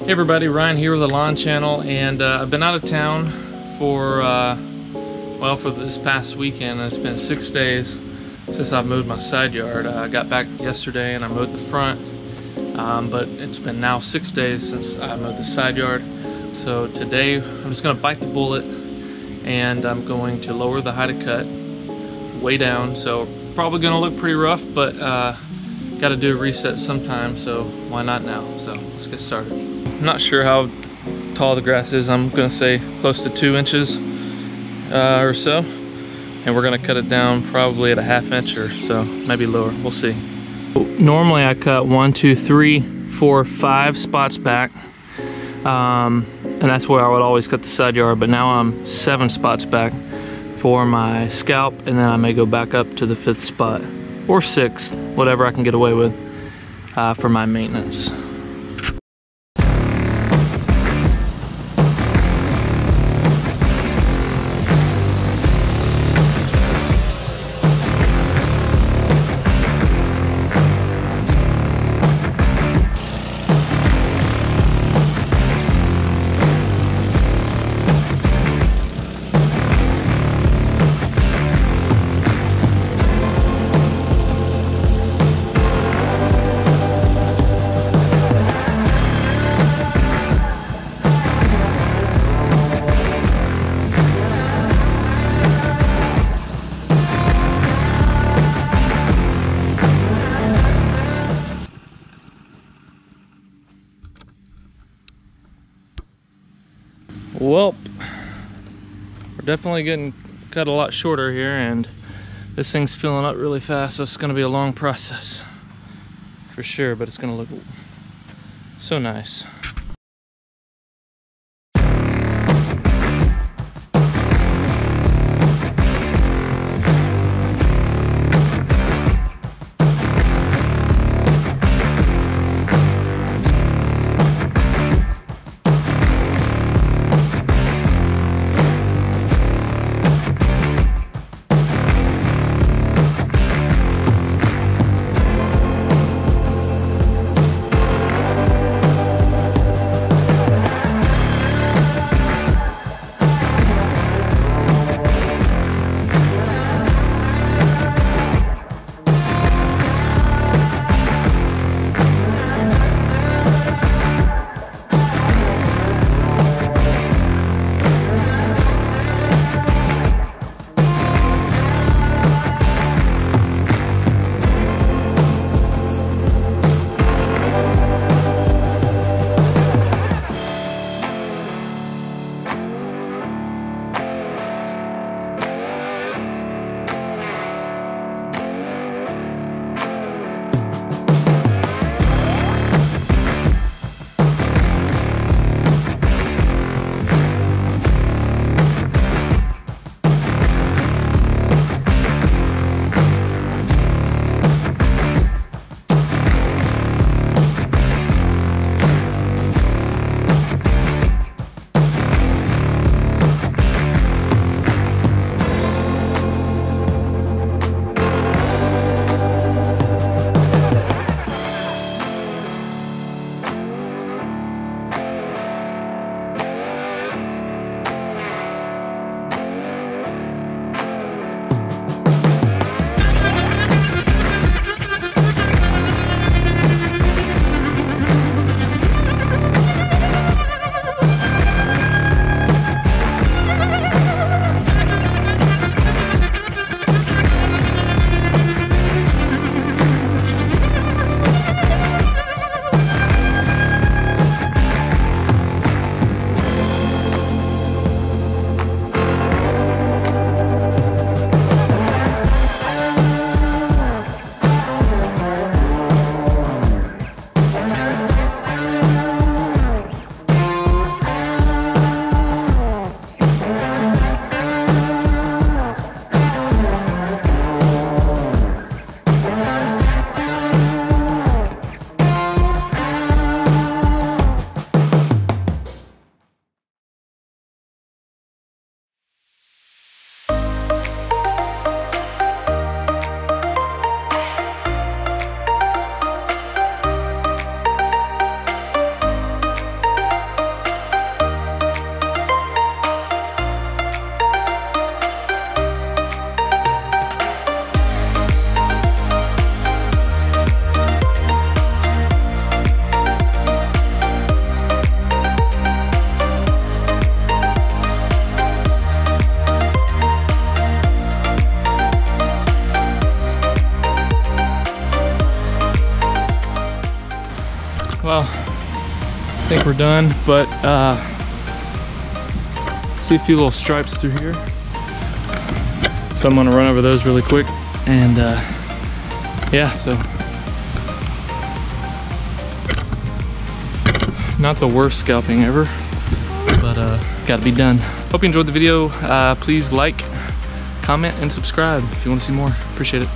Hey everybody, Ryan here with the Lawn Channel, and uh, I've been out of town for, uh, well, for this past weekend. It's been six days since I've mowed my side yard. Uh, I got back yesterday and I mowed the front, um, but it's been now six days since I mowed the side yard. So today I'm just going to bite the bullet and I'm going to lower the height of cut way down. So probably going to look pretty rough, but uh, got to do a reset sometime, so why not now? So let's get started. I'm not sure how tall the grass is. I'm gonna say close to two inches uh, or so. And we're gonna cut it down probably at a half inch or so, maybe lower, we'll see. Normally I cut one, two, three, four, five spots back. Um, and that's where I would always cut the side yard, but now I'm seven spots back for my scalp, and then I may go back up to the fifth spot or six, whatever I can get away with uh, for my maintenance. Well, we're definitely getting cut a lot shorter here and this thing's filling up really fast, so it's gonna be a long process for sure, but it's gonna look so nice. Think we're done, but uh, see a few little stripes through here. So I'm gonna run over those really quick. And uh, yeah, so. Not the worst scalping ever, but uh, gotta be done. Hope you enjoyed the video. Uh, please like, comment, and subscribe if you wanna see more. Appreciate it.